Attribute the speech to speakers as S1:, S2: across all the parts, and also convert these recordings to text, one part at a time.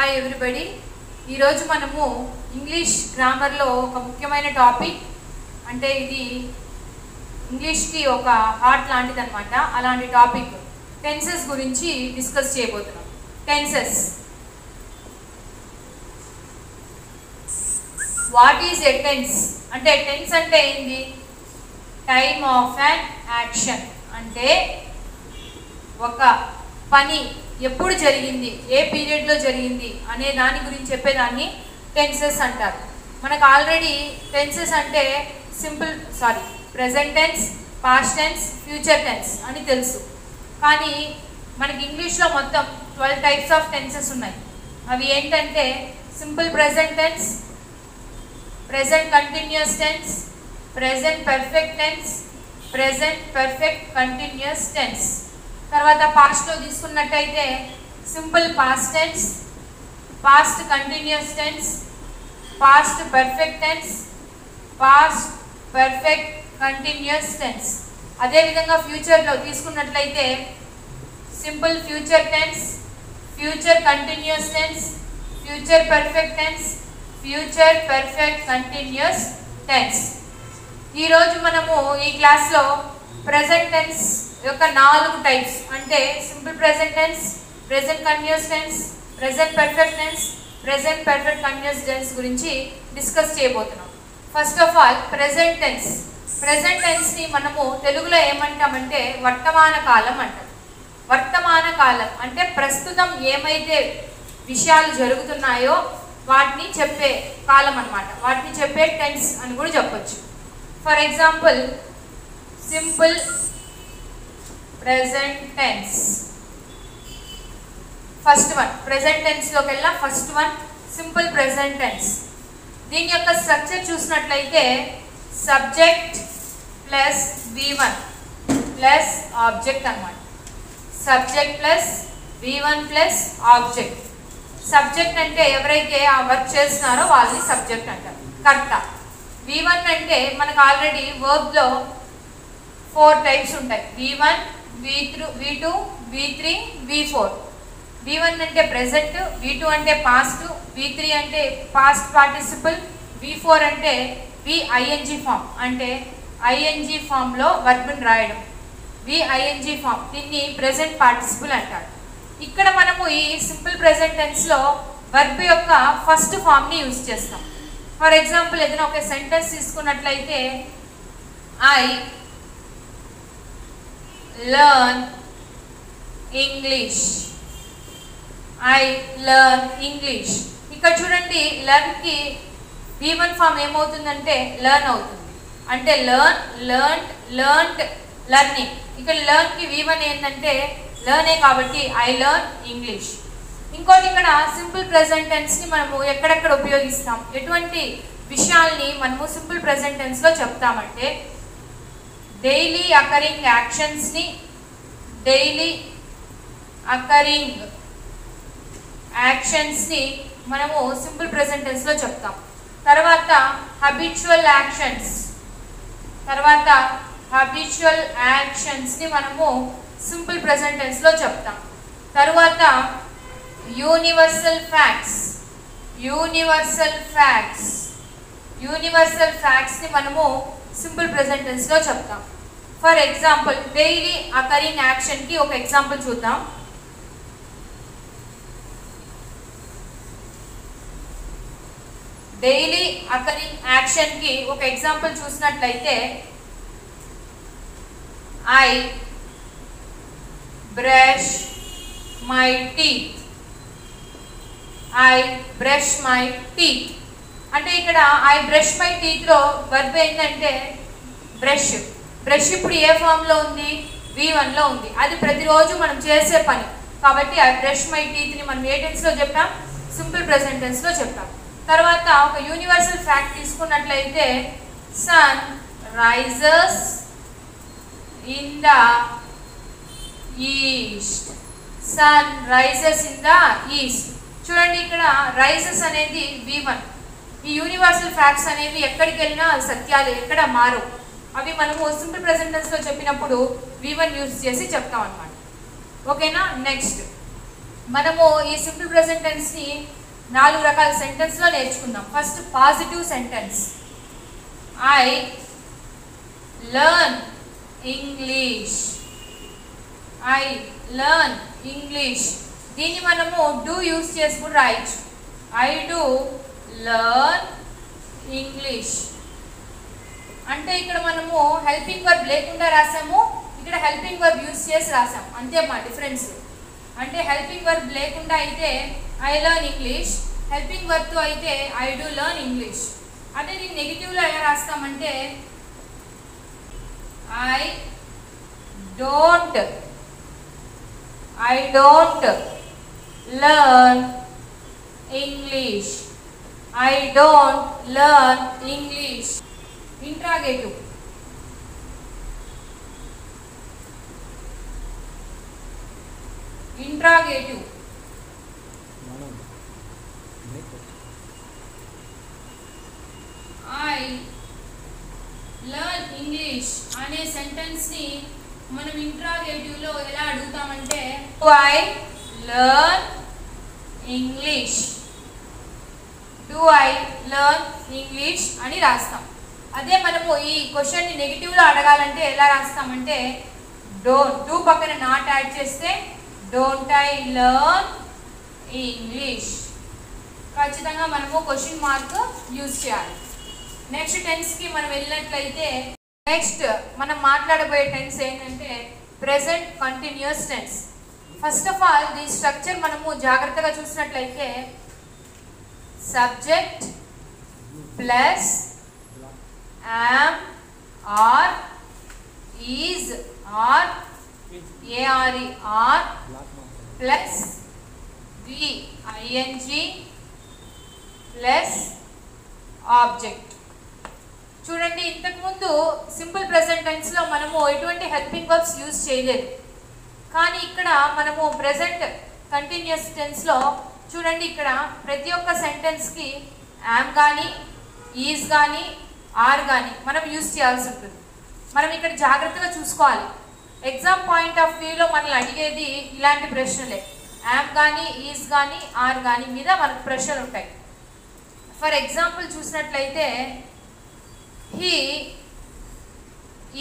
S1: Hi everybody ఈరోజు మనము English గ్రామర్లో ఒక ముఖ్యమైన టాపిక్ అంటే ఇది ఇంగ్లీష్కి ఒక హార్ట్ లాంటిది అనమాట అలాంటి టాపిక్ టెన్సెస్ గురించి డిస్కస్ చేయబోతున్నాం. Tenses what is a tense అంటే టెన్స్ అంటే ఏంది? టైమ్ ఆఫ్ అన్ యాక్షన్ అంటే ఒక పని ఎప్పుడు జరిగింది ఏ పీరియడ్లో జరిగింది అనే దాని గురించి చెప్పేదాన్ని టెన్సెస్ అంటారు. మనకు ఆల్రెడీ టెన్సెస్ అంటే simple sorry present tense past tense future tense అని తెలుసు. కానీ మనకి ఇంగ్లీష్లో మొత్తం ట్వెల్వ్ టైప్స్ ఆఫ్ టెన్సెస్ ఉన్నాయి. అవి ఏంటంటే simple present tense present continuous tense present perfect tense present perfect continuous tense తర్వాత పాస్ట్లో తీసుకున్నట్టయితే simple past tense past continuous tense past perfect tense past perfect continuous tense అదేవిధంగా ఫ్యూచర్లో తీసుకున్నట్లయితే simple future tense future continuous tense future perfect tense future perfect continuous tense ఈరోజు మనము ఈ క్లాస్లో ప్రెజెంట్ టెన్స్ యొక్క నాలుగు టైప్స్. అంటే simple present tense present continuous tense present perfect tense present perfect continuous tense గురించి డిస్కస్ చేయబోతున్నాం. First of all present tense present టెన్స్ని మనము తెలుగులో ఏమంటామంటే వర్తమాన కాలం అంటాం. వర్తమాన కాలం అంటే ప్రస్తుతం ఏమైతే విషయాలు జరుగుతున్నాయో వాటిని చెప్పే కాలం అన్నమాట. వాటిని చెప్పే టెన్స్ అని కూడా చెప్పొచ్చు. For example simple present tense first one present టెన్స్లోకి వెళ్ళా first one simple present tense దీని యొక్క స్ట్రక్చర్ చూసినట్లయితే subject plus V one plus object అనమాట subject plus V one plus object subject అంటే ఎవరైతే ఆ వర్క్ చేస్తున్నారో వాళ్ళని సబ్జెక్ట్ అంటారు. కర్త వి వన్ అంటే మనకు ఆల్రెడీ వర్బ్లో ఫోర్ టైప్స్ ఉంటాయి. V one V through V two V three V four V one అంటే ప్రెజెంట్ వి టూ అంటే పాస్ట్ వి త్రీ అంటే పాస్ట్ పార్టిసిపల్ వి ఫోర్ అంటే వి ఐఎన్జి ఫామ్ అంటే ఐఎన్జి ఫామ్లో వర్బ్ని రాయడం. వి ఐఎన్జి ఫామ్ దీన్ని ప్రెజెంట్ పార్టిసిపల్ అంటారు. ఇక్కడ మనము ఈ సింపుల్ ప్రెసెంట్ టెన్స్లో వర్బ్ యొక్క ఫస్ట్ ఫామ్ని యూజ్ చేస్తాం. ఫర్ ఎగ్జాంపుల్ ఏదైనా ఒక సెంటెన్స్ తీసుకున్నట్లయితే I learn English I learn English ఇక్కడ చూడండి లర్న్కి వి వన్ ఫామ్ ఏమవుతుందంటే లర్న్ అవుతుంది. అంటే లర్న్ లర్న్ లర్న్డ్ లర్నింగ్ ఇక్కడ లర్న్కి వి వన్ ఏంటంటే లర్నే కాబట్టి ఐ లర్న్ ఇంగ్లీష్ ఇంకోటి ఇక్కడ సింపుల్ ప్రెజెంట్ టెన్స్ని మనము ఎక్కడెక్కడ ఉపయోగిస్తాం? ఎటువంటి విషయాల్ని మనము సింపుల్ ప్రెజెంట్ టెన్స్లో చెప్తామంటే డైలీ అకరింగ్ యాక్షన్స్ని డైలీ అకరింగ్ యాక్షన్స్ని మనము సింపుల్ ప్రెజెంటెన్స్లో చెప్తాం. తర్వాత హబిచువల్ యాక్షన్స్ తర్వాత హబిచువల్ యాక్షన్స్ని మనము సింపుల్ ప్రెజెంటెన్స్లో చెప్తాం. తర్వాత universal facts universal facts universal ఫ్యాక్ట్స్ని మనము సింపుల్ ప్రెజెంట్ టెన్స్లో చెప్తాం. ఫర్ ఎగ్జాంపుల్ డైలీ అకరింగ్ యాక్షన్కి ఒక ఎగ్జాంపుల్ చూద్దాం. డైలీ అకరింగ్ యాక్షన్కి ఒక ఎగ్జాంపుల్ చూసినట్లయితే I brush my teeth I brush my teeth అంటే ఇక్కడ ఐ బ్రష్ మై టీత్లో వర్బ్ ఏంటంటే బ్రష్ బ్రష్ ఇప్పుడు ఏ ఫామ్లో ఉంది? వి వన్లో ఉంది. అది ప్రతిరోజు మనం చేసే పని. కాబట్టి ఐ బ్రష్ మై టీత్ని మనం ఏ టెన్స్లో చెప్పాం సింపుల్ ప్రెసెంట్ టెన్స్లో చెప్పాం తర్వాత ఒక యూనివర్సల్ ఫ్యాక్ట్ తీసుకున్నట్లయితే sun risers in the east sun rises in the east చూడండి ఇక్కడ రైజెస్ అనేది వి వన్ ఈ యూనివర్సల్ ఫ్యాక్ట్స్ అనేవి ఎక్కడికి వెళ్ళినా సత్యాలు ఎక్కడ మారవు. అవి మనము సింపుల్ ప్రెసెంటెన్స్లో చెప్పినప్పుడు వివన్ యూజ్ చేసి చెప్తాం అనమాట ఓకేనా? నెక్స్ట్ మనము ఈ సింపుల్ ప్రెసెంటెన్స్ని నాలుగు రకాల సెంటెన్స్లో నేర్చుకుందాం. First positive sentence I learn English I learn English దీన్ని మనము డూ యూస్ చేసుకుని రాయొచ్చు. ఐ డూ లర్న్ ఇంగ్లీష్ అంటే ఇక్కడ మనము హెల్పింగ్ వర్బ్ లేకుండా రాసాము ఇక్కడ హెల్పింగ్ వర్బ్ యూస్ చేసి రాసాం అంతే మా డిఫరెన్స్ అంటే హెల్పింగ్ వర్బ్ లేకుండా అయితే ఐ లర్న్ ఇంగ్లీష్ హెల్పింగ్ వర్బ్తో అయితే ఐ డూ లర్న్ ఇంగ్లీష్ అంటే దీన్ని నెగిటివ్లో ఎలా రాస్తామంటే I don't I don't learn English I don't learn English interrogative
S2: interrogative
S1: I learn English అనే సెంటెన్స్ని మనం ఇంట్రాగేటివ్లో ఎలా అడుగుతామంటే I learn English do I learn English అని రాస్తాం. అదే మనము ఈ క్వశ్చన్ని నెగిటివ్లో అడగాలంటే ఎలా రాస్తామంటే డోంట్ డూ పక్కన నాట్ యాడ్ చేస్తే డోంట్ ఐ లర్న్ ఇంగ్లీష్ ఖచ్చితంగా మనము క్వశ్చన్ మార్క్ యూజ్ చేయాలి. నెక్స్ట్ టెన్స్కి మనం వెళ్ళినట్లయితే నెక్స్ట్ మనం మాట్లాడబోయే టెన్స్ ఏంటంటే present continuous tense first of all ఈ స్ట్రక్చర్ మనము జాగ్రత్తగా చూసినట్లయితే subject plus am or is or
S2: ARE or
S1: plus V ING plus object చూడండి ఇంతకుముందు సింపుల్ ప్రజెంట్ టెన్స్లో మనము ఎటువంటి హెల్పింగ్ వర్బ్స్ యూజ్ చేయలేదు. కానీ ఇక్కడ మనము ప్రెసెంట్ కంటిన్యూస్ టెన్స్లో చూడండి ఇక్కడ ప్రతి ఒక్క సెంటెన్స్కి యామ్ కానీ ఈజ్ కానీ ఆర్ కానీ మనం యూజ్ చేయాల్సి ఉంటుంది. మనం ఇక్కడ జాగ్రత్తగా చూసుకోవాలి. ఎగ్జామ్ పాయింట్ ఆఫ్ వ్యూలో మనల్ని అడిగేది ఇలాంటి ప్రశ్నలే. యామ్ కానీ ఈజ్ కానీ ఆర్ కానీ మీద మనకు ప్రశ్నలు ఉంటాయి. ఫర్ ఎగ్జాంపుల్ చూసినట్లయితే he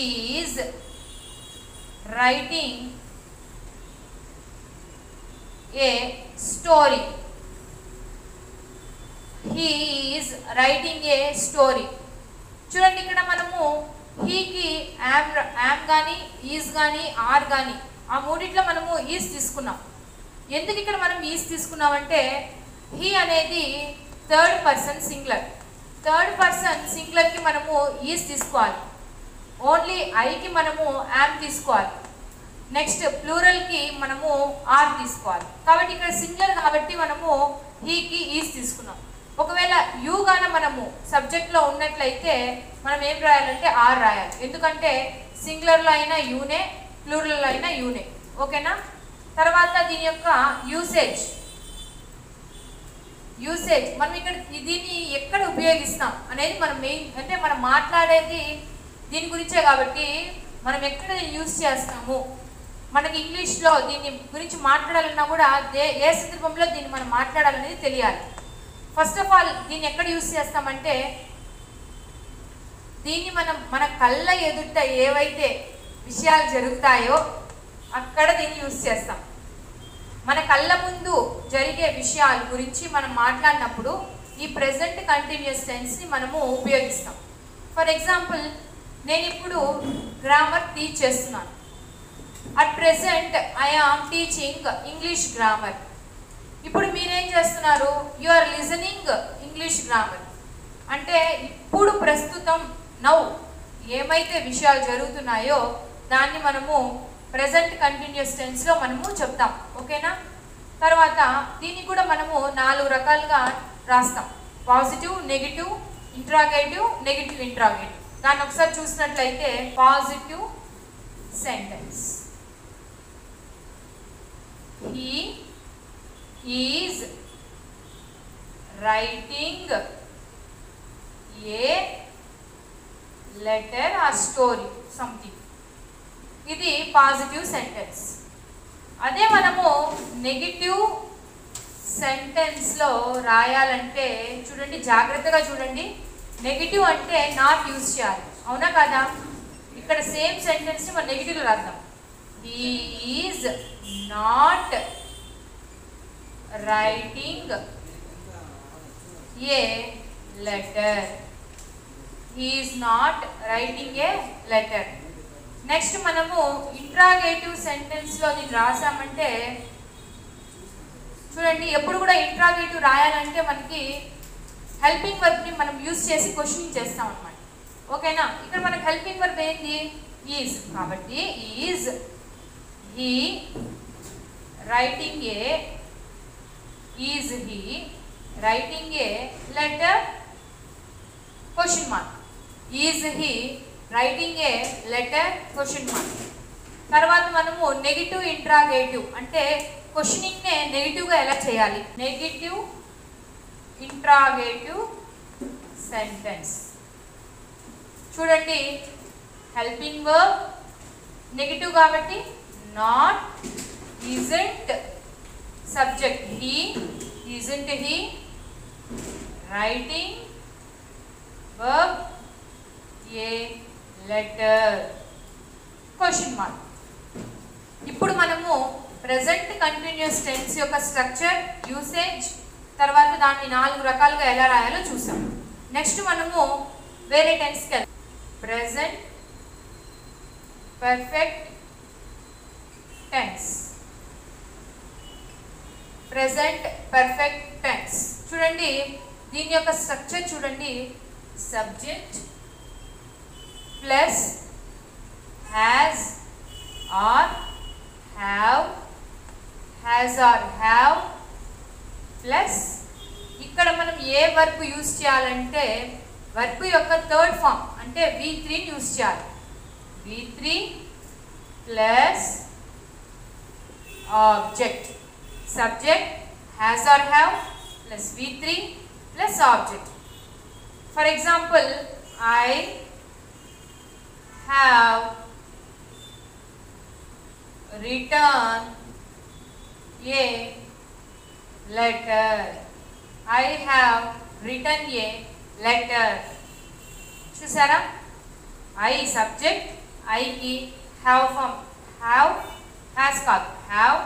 S1: is writing a story. He is writing a story. చూడండి ఇక్కడ మనము హీకి యామ్ యామ్ కానీ ఈజ్ కానీ ఆర్ కానీ ఆ మూడిట్లో మనము ఈజ్ తీసుకున్నాం. ఎందుకు ఇక్కడ మనం ఈజ్ తీసుకున్నామంటే హీ అనేది third person singular. Third person సింగులర్కి మనము ఈజ్ తీసుకోవాలి. ఓన్లీ ఐకి మనము యామ్ తీసుకోవాలి. నెక్స్ట్ ప్లూరల్కి మనము ఆర్ తీసుకోవాలి. కాబట్టి ఇక్కడ సింగులర్ కాబట్టి మనము హీకి ఈజ్ తీసుకున్నాం. ఒకవేళ యూ గాన మనము సబ్జెక్ట్లో ఉన్నట్లయితే మనం ఏం రాయాలంటే ఆర్ రాయాలి. ఎందుకంటే సింగులర్లో అయినా యూనే ప్లూరల్లో అయినా యూనే ఓకేనా తర్వాత దీని యొక్క యూసేజ్ యూసేజ్ మనం ఇక్కడ దీన్ని ఎక్కడ ఉపయోగిస్తాం అనేది మనం మెయిన్ అంటే మనం మాట్లాడేది దీని గురించే కాబట్టి మనం ఎక్కడ యూజ్ చేస్తాము? మనకి ఇంగ్లీష్లో దీని గురించి మాట్లాడాలన్నా కూడా ఏ సందర్భంలో దీన్ని మనం మాట్లాడాలనేది తెలియాలి. ఫస్ట్ ఆఫ్ ఆల్ దీన్ని ఎక్కడ యూస్ చేస్తామంటే దీన్ని మనం మన కళ్ళ ఎదుట ఏవైతే విషయాలు జరుగుతాయో అక్కడ దీన్ని యూజ్ చేస్తాం. మన కళ్ళ ముందు జరిగే విషయాల గురించి మనం మాట్లాడినప్పుడు ఈ ప్రెసెంట్ కంటిన్యూస్ టెన్స్ని మనము ఉపయోగిస్తాం. ఫర్ ఎగ్జాంపుల్ నేను ఇప్పుడు గ్రామర్ టీచ్ చేస్తున్నాను. At present I am teaching English grammar ఇప్పుడు మీరేం చేస్తున్నారు? You are listening English grammar అంటే ఇప్పుడు ప్రస్తుతం నౌ ఏమైతే విషయాలు జరుగుతున్నాయో దాన్ని మనము ప్రెసెంట్ కంటిన్యూస్ టెన్స్లో మనము చెప్తాం. ఓకేనా? తర్వాత దీన్ని కూడా మనము నాలుగు రకాలుగా రాస్తాం. Positive negative interrogative negative interrogative దాన్ని ఒకసారి చూసినట్లయితే positive sentence he is writing a letter or story something ఇది పాజిటివ్ సెంటెన్స్ అదే మనము నెగిటివ్ సెంటెన్స్లో రాయాలంటే చూడండి జాగ్రత్తగా చూడండి. నెగిటివ్ అంటే నాట్ యూజ్ చేయాలి. అవునా కదా? ఇక్కడ సేమ్ సెంటెన్స్ని మనం నెగిటివ్లో రాద్దాం. He is not writing a letter He is not writing a letter next మనము ఇంట్రాగేటివ్ సెంటెన్స్లో దీన్ని రాసామంటే చూడండి ఎప్పుడు కూడా ఇంట్రాగేటివ్ రాయాలంటే మనకి హెల్పింగ్ వర్బ్ని మనం యూజ్ చేసి క్వశ్చన్ చేస్తాం అనమాట ఓకేనా ఇక్కడ మనకి హెల్పింగ్ వర్బ్ ఏంది? ఈజ్ కాబట్టి is he writing a is he writing a letter question mark is he writing a letter question mark తర్వాత మనము నెగిటివ్ ఇంట్రాగేటివ్ అంటే క్వశ్చనింగ్నే నెగిటివ్గా ఎలా చేయాలి? నెగిటివ్ ఇంట్రాగేటివ్ సెంటెన్స్ చూడండి. హెల్పింగ్ వర్బ్ నెగిటివ్ కాబట్టి not isn't subject he isn't he writing verb a letter question mark ఇప్పుడు మనము ప్రెసెంట్ కంటిన్యూస్ టెన్స్ యొక్క స్ట్రక్చర్ యూసేజ్ తర్వాత దాన్ని నాలుగు రకాలుగా ఎలా రాయాలో చూసాం. నెక్స్ట్ మనము వేరే టెన్స్కి వెళ్దాం. Present perfect tense present perfect tense చూడండి దీని యొక్క స్ట్రక్చర్ చూడండి. Subject plus has or have has or have plus ఇక్కడ మనం ఏ వర్బ్ యూజ్ చేయాలంటే వర్బ్ యొక్క థర్డ్ ఫామ్ అంటే వి త్రీని యూజ్ చేయాలి. V three plus object subject has or have plus V three plus object for example I have return a letter I have return a letter చూసారా I subject ఐకి have ఫమ్ have has కాదు. Have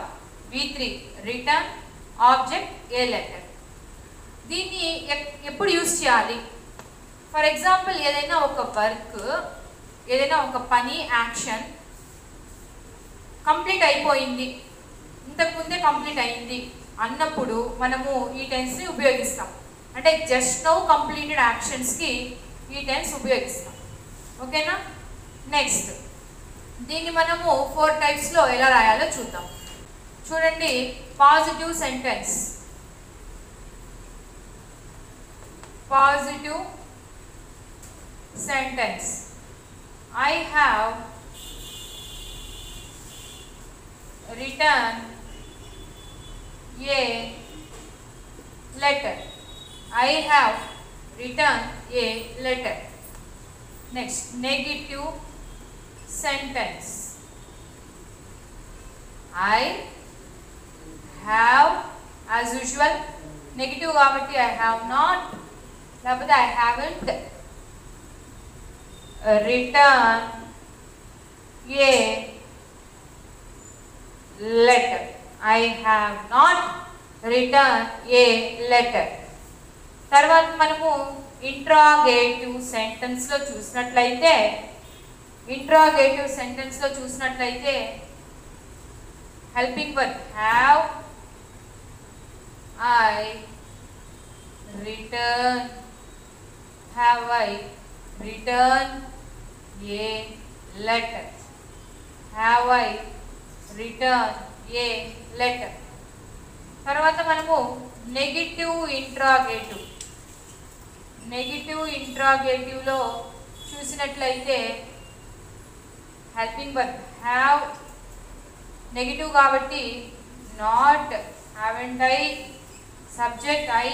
S1: V three return object a letter దీన్ని ఎప్పుడు use చేయాలి? For example ఏదైనా ఒక work ఏదైనా ఒక పని యాక్షన్ కంప్లీట్ అయిపోయింది. ఇంతకుముందే కంప్లీట్ అయింది. అన్నప్పుడు మనము ఈ టెన్స్ని ఉపయోగిస్తాం. అంటే జస్ట్ నౌ కంప్లీటెడ్ యాక్షన్స్కి ఈ టెన్స్ ఉపయోగిస్తాం. ఓకేనా నెక్స్ట్ దీన్ని మనము ఫోర్ టైప్స్లో ఎలా రాయాలో చూద్దాం. చూడండి positive sentence positive sentence I have return a letter I have return a letter next negative sentence I have as usual negative కాబట్టి ఐ హ్యావ్ నాట్ లేకపోతే I haven't return a letter. I have not written a letter. తర్వాత మనము interrogative సెంటెన్స్లో చూసినట్లయితే interrogative సెంటెన్స్లో చూసినట్లయితే helping word have I return Have I return a letter have I return a letter తర్వాత మనము negative interrogative negative ఇంట్రాగేటివ్లో చూసినట్లయితే హెల్పింగ్ బర్త్ హ్యావ్ నెగిటివ్ కాబట్టి not haven't I subject I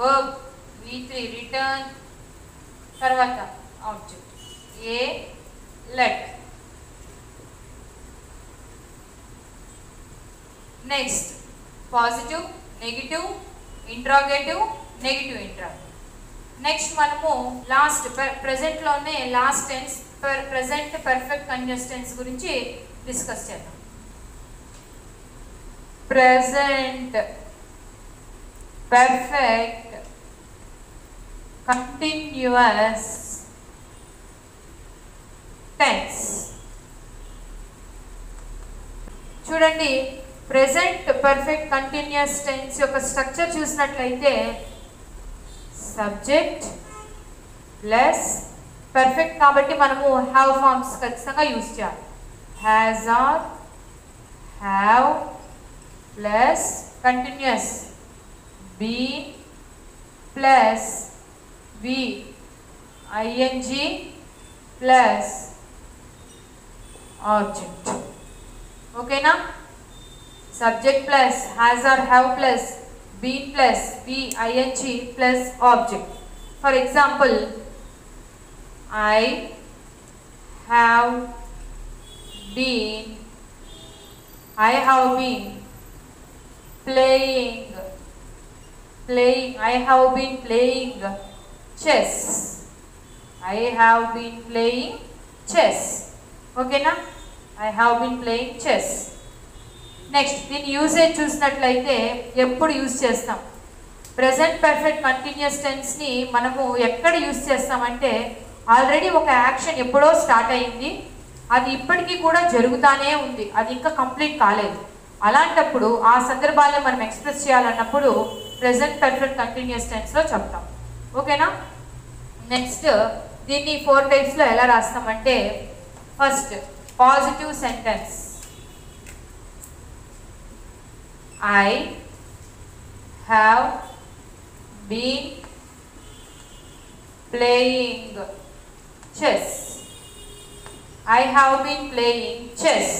S1: verb V three return తర్వాత object a let. Next positive negative interrogative negative interrogative next మనము last ప్రెజెంట్లోనే last tense present perfect continuous tense గురించి discuss చేద్దాం. Present perfect continuous. Tense. చూడండి present perfect continuous tense యొక్క structure చూసినట్లయితే subject plus perfect కాబట్టి మనము have forms ఖచ్చితంగా use చేయాలి. Has or have plus continuous B plus V ing plus object. Okay na? Subject plus has or have plus been plus V ing plus object. For example, I have been I have been playing i have been playing chess. I have been playing chess. ఓకేనా I have been playing chess next దీని usage చూసినట్లయితే ఎప్పుడు use చేస్తాం? Present perfect continuous టెన్స్ని మనము ఎక్కడ use చేస్తామంటే already ఒక action ఎప్పుడో స్టార్ట్ అయింది. అది ఇప్పటికీ కూడా జరుగుతానే ఉంది. అది ఇంకా కంప్లీట్ కాలేదు. అలాంటప్పుడు ఆ సందర్భాల్లో మనం ఎక్స్ప్రెస్ చేయాలన్నప్పుడు ప్రెసెంట్ పర్ఫెక్ట్ కంటిన్యూస్ టెన్స్లో చెప్తాం. ఓకేనా? నెక్స్ట్ దీన్ని ఫోర్ టైప్స్లో ఎలా రాస్తామంటే first positive sentence I have been playing chess I have been playing chess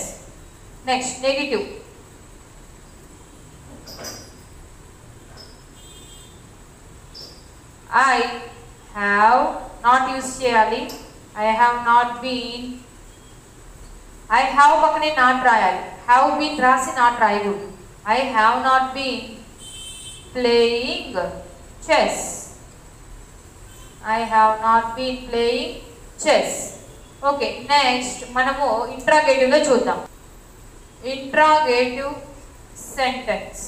S1: next negative I have not use చేయాలి. I have not been I have పక్కనే not రాయాలి. Have been రాసి నాట్ రాయకూడదు. I have not been playing chess I have not been playing chess okay next మనము ఇంట్రాగేటివ్లో చూద్దాం. Interrogative sentence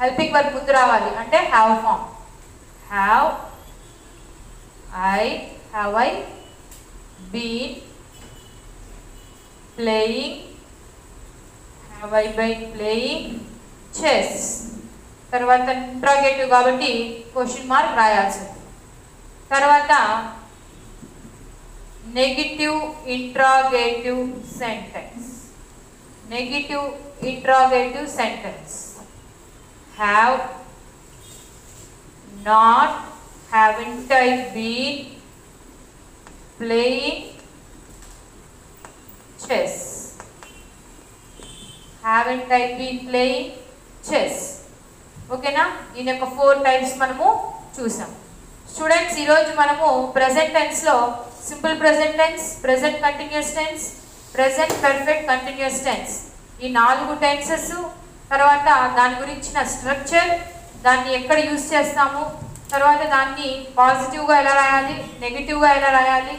S1: helping work ముందు రావాలి. అంటే have form have I have I been playing have I been playing chess తర్వాత interrogative కాబట్టి question mark రాయాల్సింది. తర్వాత negative interrogative sentence negative interrogative sentence have not haven't I been playing chess? Haven't I been playing chess? ఓకేనా దీని యొక్క four types మనము చూసాం students ఈరోజు మనము present టెన్స్లో simple present tense present continuous tense present perfect continuous tense ఈ నాలుగు tenses తర్వాత దాని గురించిన స్ట్రక్చర్ దాన్ని ఎక్కడ యూస్ చేస్తాము? తర్వాత దాన్ని పాజిటివ్గా ఎలా రాయాలి? నెగిటివ్గా ఎలా రాయాలి?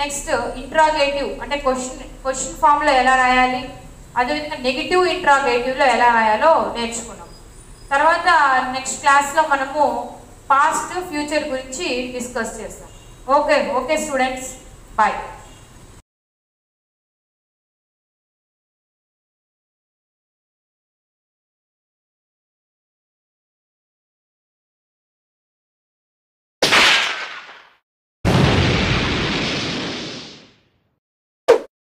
S1: నెక్స్ట్ ఇంట్రాగేటివ్ అంటే క్వశ్చన్ క్వశ్చన్ ఫామ్లో ఎలా రాయాలి? అదేవిధంగా నెగిటివ్ ఇంట్రాగేటివ్లో ఎలా రాయాలో నేర్చుకున్నాం. తర్వాత నెక్స్ట్ క్లాస్లో మనము పాస్ట్ ఫ్యూచర్ గురించి డిస్కస్ చేస్తాం. Okay okay students bye